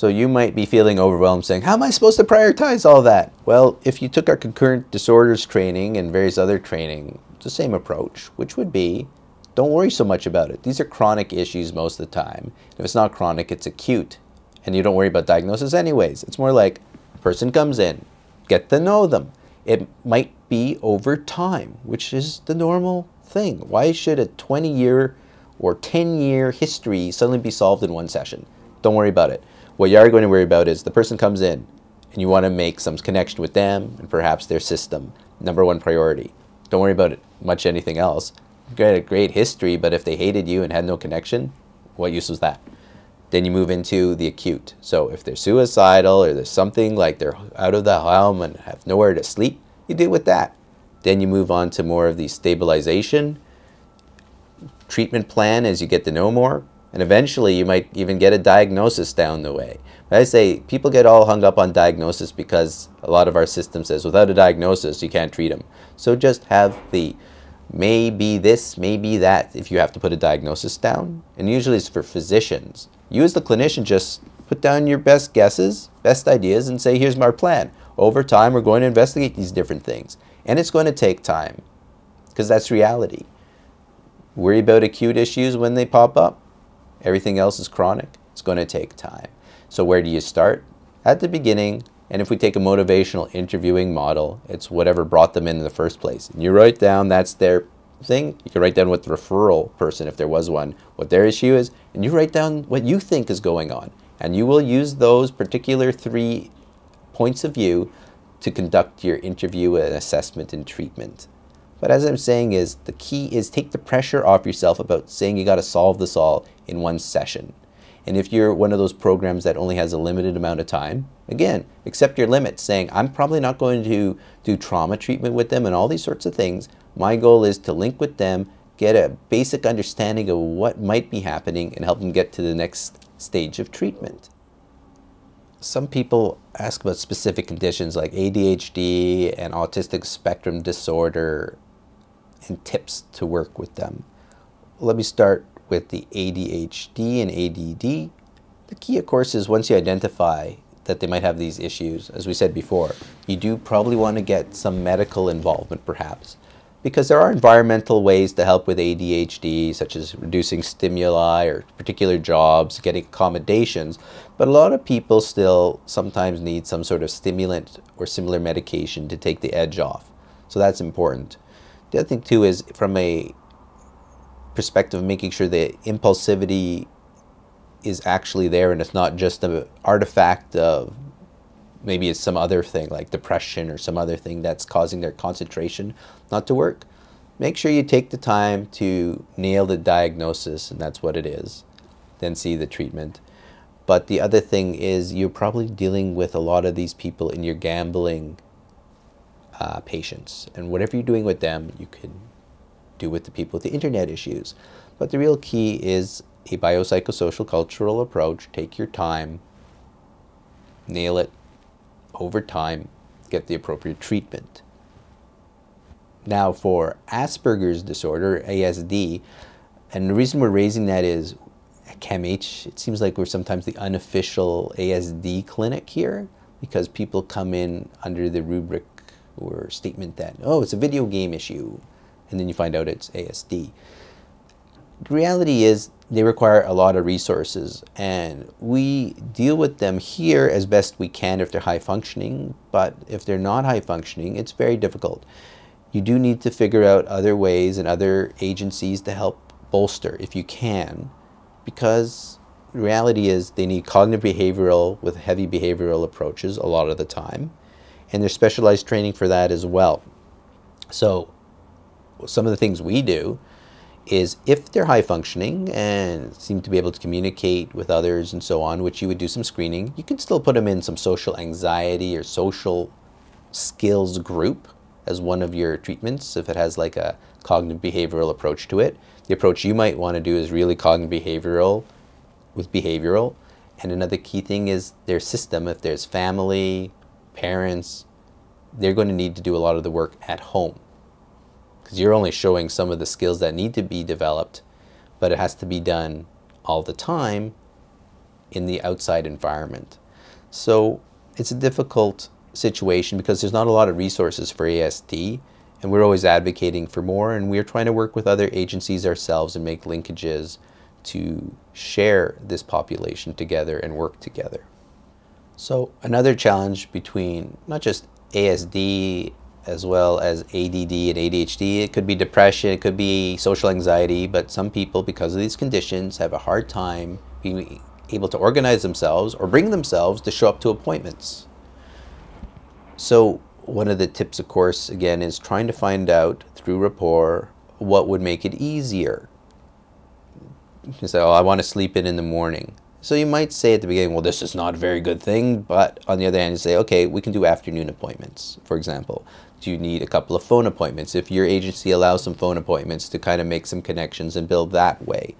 So you might be feeling overwhelmed saying, how am I supposed to prioritize all that? Well, if you took our concurrent disorders training and various other training, it's the same approach, which would be don't worry so much about it. These are chronic issues most of the time. If it's not chronic, it's acute. And you don't worry about diagnosis anyways. It's more like a person comes in, get to know them. It might be over time, which is the normal thing. Why should a 20 year or 10 year history suddenly be solved in one session? Don't worry about it. What you are going to worry about is the person comes in and you want to make some connection with them and perhaps their system. Number one priority. Don't worry about much anything else. You had a great history, but if they hated you and had no connection, what use was that? Then you move into the acute. So if they're suicidal or there's something like they're out of the home and have nowhere to sleep, you deal with that. Then you move on to more of the stabilization treatment plan as you get to know more. And eventually you might even get a diagnosis down the way. But I say people get all hung up on diagnosis because a lot of our system says without a diagnosis you can't treat them. So just have the maybe this, maybe that if you have to put a diagnosis down. And usually it's for physicians. You as the clinician just put down your best guesses, best ideas and say here's my plan. Over time we're going to investigate these different things. And it's going to take time because that's reality. Worry about acute issues when they pop up. Everything else is chronic. It's going to take time. So where do you start? At the beginning, and if we take a motivational interviewing model, it's whatever brought them in in the first place. And you write down that's their thing. You can write down what the referral person, if there was one, what their issue is, and you write down what you think is going on. And you will use those particular three points of view to conduct your interview and assessment and treatment. But as I'm saying is, the key is take the pressure off yourself about saying you got to solve this all in one session. And if you're one of those programs that only has a limited amount of time, again, accept your limits, saying, I'm probably not going to do trauma treatment with them and all these sorts of things. My goal is to link with them, get a basic understanding of what might be happening, and help them get to the next stage of treatment. Some people ask about specific conditions like ADHD and autistic spectrum disorder and tips to work with them. Let me start with the ADHD and ADD. The key, of course, is once you identify that they might have these issues, as we said before, you do probably want to get some medical involvement perhaps because there are environmental ways to help with ADHD, such as reducing stimuli or particular jobs, getting accommodations. But a lot of people still sometimes need some sort of stimulant or similar medication to take the edge off. So that's important. The other thing too is from a perspective of making sure the impulsivity is actually there and it's not just an artifact of maybe it's some other thing like depression or some other thing that's causing their concentration not to work. Make sure you take the time to nail the diagnosis and that's what it is. Then see the treatment. But the other thing is you're probably dealing with a lot of these people in your gambling uh, patients. And whatever you're doing with them, you can do with the people with the internet issues. But the real key is a biopsychosocial cultural approach. Take your time, nail it over time, get the appropriate treatment. Now for Asperger's disorder, ASD, and the reason we're raising that is at it seems like we're sometimes the unofficial ASD clinic here because people come in under the rubric or statement that, oh, it's a video game issue, and then you find out it's ASD. The reality is they require a lot of resources, and we deal with them here as best we can if they're high functioning, but if they're not high functioning, it's very difficult. You do need to figure out other ways and other agencies to help bolster if you can, because reality is they need cognitive behavioral with heavy behavioral approaches a lot of the time and there's specialized training for that as well. So some of the things we do is if they're high functioning and seem to be able to communicate with others and so on, which you would do some screening, you can still put them in some social anxiety or social skills group as one of your treatments if it has like a cognitive behavioral approach to it. The approach you might want to do is really cognitive behavioral with behavioral. And another key thing is their system. If there's family, parents, they're going to need to do a lot of the work at home because you're only showing some of the skills that need to be developed, but it has to be done all the time in the outside environment. So it's a difficult situation because there's not a lot of resources for ASD and we're always advocating for more and we're trying to work with other agencies ourselves and make linkages to share this population together and work together. So another challenge between not just ASD as well as ADD and ADHD, it could be depression, it could be social anxiety, but some people because of these conditions have a hard time being able to organize themselves or bring themselves to show up to appointments. So one of the tips, of course, again, is trying to find out through rapport what would make it easier. You say, oh, I want to sleep in in the morning. So you might say at the beginning, well, this is not a very good thing. But on the other hand, you say, okay, we can do afternoon appointments, for example. Do you need a couple of phone appointments? If your agency allows some phone appointments to kind of make some connections and build that way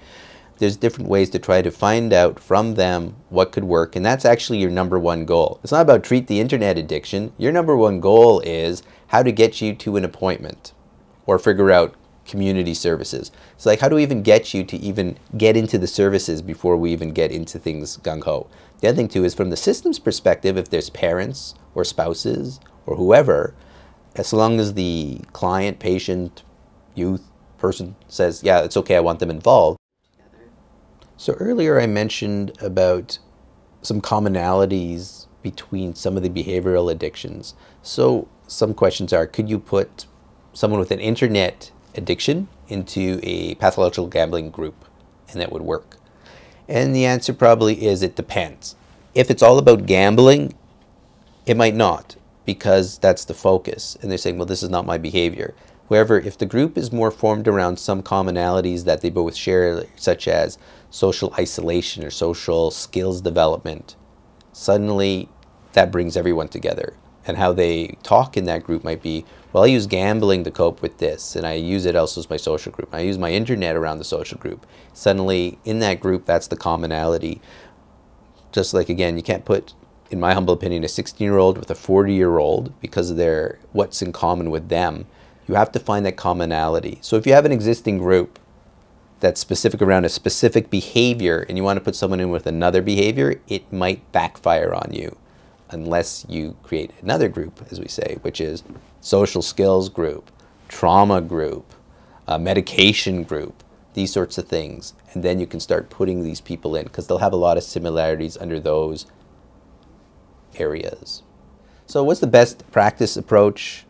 there's different ways to try to find out from them what could work and that's actually your number one goal it's not about treat the internet addiction your number one goal is how to get you to an appointment or figure out community services. It's like how do we even get you to even get into the services before we even get into things gung-ho? The other thing too is from the system's perspective if there's parents or spouses or whoever as long as the client patient youth person says yeah it's okay i want them involved. So earlier I mentioned about some commonalities between some of the behavioral addictions. So some questions are, could you put someone with an internet addiction into a pathological gambling group and that would work? And the answer probably is it depends. If it's all about gambling, it might not because that's the focus. And they're saying, well, this is not my behavior. However, if the group is more formed around some commonalities that they both share, such as social isolation or social skills development, suddenly that brings everyone together. And how they talk in that group might be, well, I use gambling to cope with this, and I use it also as my social group. I use my internet around the social group. Suddenly, in that group, that's the commonality. Just like, again, you can't put, in my humble opinion, a 16 year old with a 40 year old because of their what's in common with them. You have to find that commonality. So if you have an existing group that's specific around a specific behavior and you want to put someone in with another behavior, it might backfire on you unless you create another group, as we say, which is social skills group, trauma group, medication group, these sorts of things. And then you can start putting these people in because they'll have a lot of similarities under those areas. So what's the best practice approach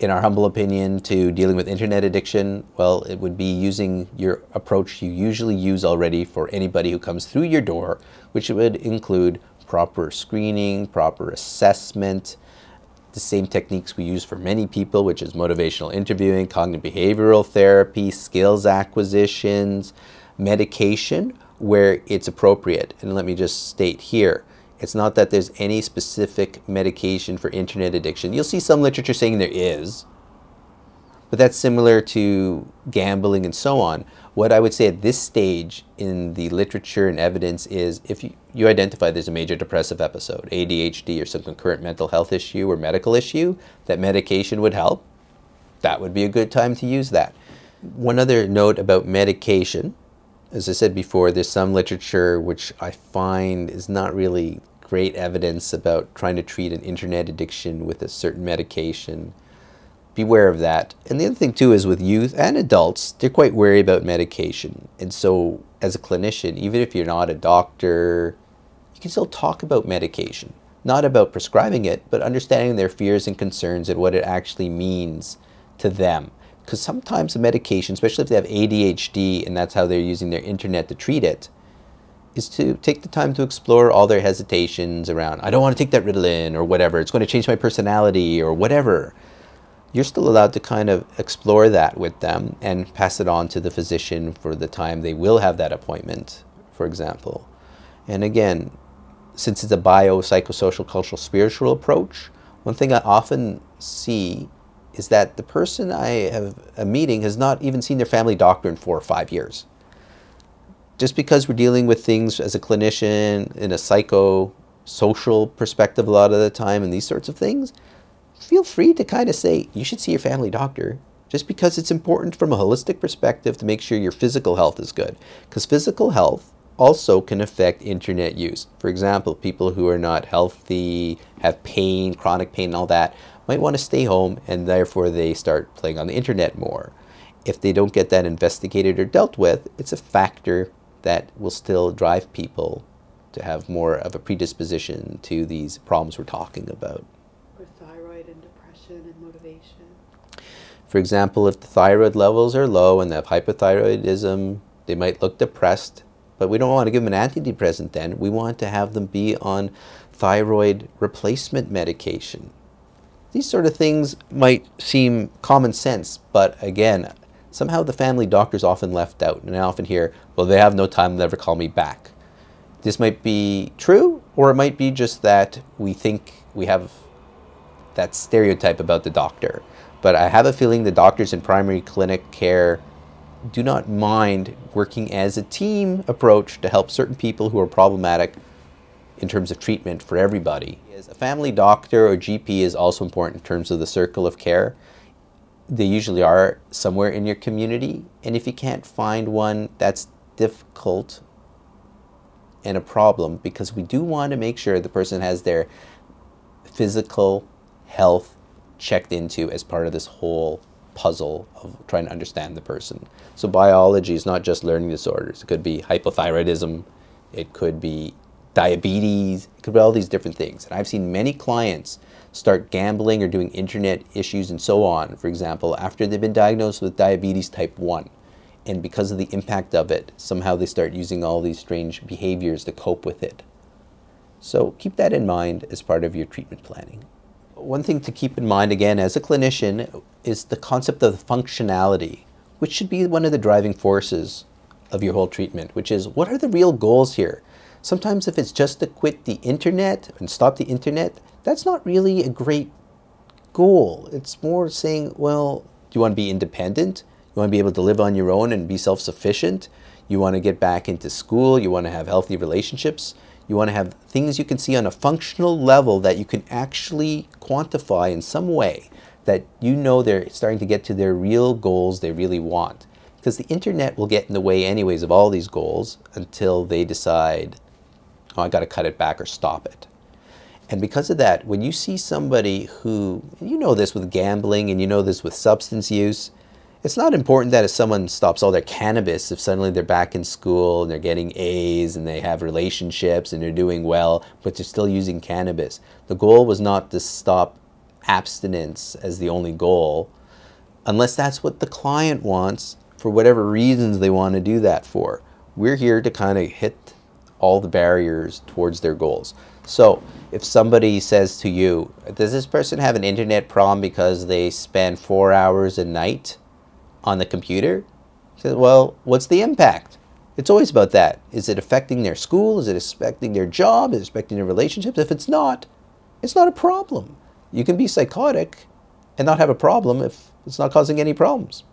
in our humble opinion, to dealing with internet addiction? Well, it would be using your approach you usually use already for anybody who comes through your door, which would include proper screening, proper assessment, the same techniques we use for many people, which is motivational interviewing, cognitive behavioral therapy, skills acquisitions, medication where it's appropriate. And let me just state here it's not that there's any specific medication for internet addiction. You'll see some literature saying there is, but that's similar to gambling and so on. What I would say at this stage in the literature and evidence is if you, you identify there's a major depressive episode, ADHD or some concurrent mental health issue or medical issue, that medication would help, that would be a good time to use that. One other note about medication as I said before, there's some literature which I find is not really great evidence about trying to treat an internet addiction with a certain medication. Beware of that. And the other thing too is with youth and adults, they're quite wary about medication. And so as a clinician, even if you're not a doctor, you can still talk about medication. Not about prescribing it, but understanding their fears and concerns and what it actually means to them. Because sometimes a medication, especially if they have ADHD and that's how they're using their internet to treat it, is to take the time to explore all their hesitations around, I don't want to take that Ritalin or whatever, it's going to change my personality or whatever. You're still allowed to kind of explore that with them and pass it on to the physician for the time they will have that appointment, for example. And again, since it's a bio, psychosocial, cultural, spiritual approach, one thing I often see is that the person I have a meeting has not even seen their family doctor in four or five years just because we're dealing with things as a clinician in a psycho social perspective a lot of the time and these sorts of things, feel free to kind of say you should see your family doctor just because it's important from a holistic perspective to make sure your physical health is good. Because physical health also can affect internet use. For example, people who are not healthy, have pain, chronic pain, and all that, might want to stay home and therefore they start playing on the internet more. If they don't get that investigated or dealt with, it's a factor that will still drive people to have more of a predisposition to these problems we're talking about. Or thyroid and depression and motivation. For example, if the thyroid levels are low and they have hypothyroidism, they might look depressed, but we don't want to give them an antidepressant then. We want to have them be on thyroid replacement medication. These sort of things might seem common sense, but again, somehow the family doctor is often left out. And I often hear, well, they have no time, they'll never call me back. This might be true, or it might be just that we think we have that stereotype about the doctor. But I have a feeling the doctors in primary clinic care do not mind working as a team approach to help certain people who are problematic in terms of treatment for everybody. As a family doctor or GP is also important in terms of the circle of care. They usually are somewhere in your community, and if you can't find one, that's difficult and a problem because we do want to make sure the person has their physical health checked into as part of this whole puzzle of trying to understand the person. So biology is not just learning disorders. It could be hypothyroidism, it could be diabetes, it could be all these different things. And I've seen many clients start gambling or doing internet issues and so on, for example, after they've been diagnosed with diabetes type 1. And because of the impact of it, somehow they start using all these strange behaviors to cope with it. So keep that in mind as part of your treatment planning. One thing to keep in mind again as a clinician is the concept of functionality, which should be one of the driving forces of your whole treatment, which is what are the real goals here? Sometimes if it's just to quit the internet and stop the internet, that's not really a great goal. It's more saying, well, do you want to be independent? You want to be able to live on your own and be self-sufficient? You want to get back into school? You want to have healthy relationships? You want to have things you can see on a functional level that you can actually quantify in some way that you know they're starting to get to their real goals they really want. Because the internet will get in the way anyways of all these goals until they decide, oh, I got to cut it back or stop it. And because of that, when you see somebody who, you know this with gambling and you know this with substance use, it's not important that if someone stops all their cannabis, if suddenly they're back in school and they're getting A's and they have relationships and they're doing well, but they're still using cannabis. The goal was not to stop abstinence as the only goal, unless that's what the client wants for whatever reasons they want to do that for. We're here to kind of hit all the barriers towards their goals. So if somebody says to you, does this person have an internet problem because they spend four hours a night on the computer? Well, what's the impact? It's always about that. Is it affecting their school? Is it affecting their job? Is it affecting their relationships? If it's not, it's not a problem. You can be psychotic and not have a problem if it's not causing any problems.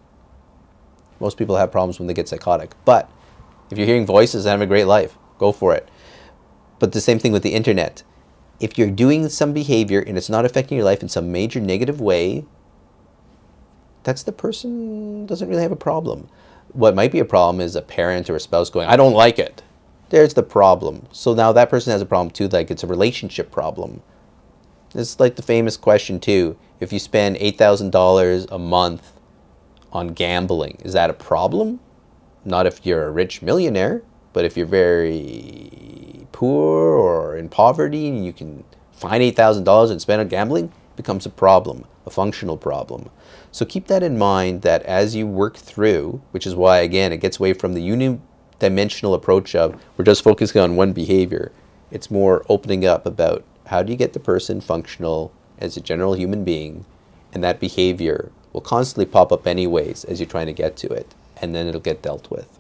Most people have problems when they get psychotic. But if you're hearing voices and have a great life, go for it. But the same thing with the internet. If you're doing some behavior and it's not affecting your life in some major negative way, that's the person doesn't really have a problem. What might be a problem is a parent or a spouse going, I don't like it. There's the problem. So now that person has a problem too, like it's a relationship problem. It's like the famous question too. If you spend $8,000 a month on gambling, is that a problem? Not if you're a rich millionaire, but if you're very poor or in poverty and you can find $8,000 and spend on gambling, becomes a problem, a functional problem. So keep that in mind that as you work through, which is why again it gets away from the unidimensional approach of we're just focusing on one behavior. It's more opening up about how do you get the person functional as a general human being and that behavior will constantly pop up anyways as you're trying to get to it and then it'll get dealt with.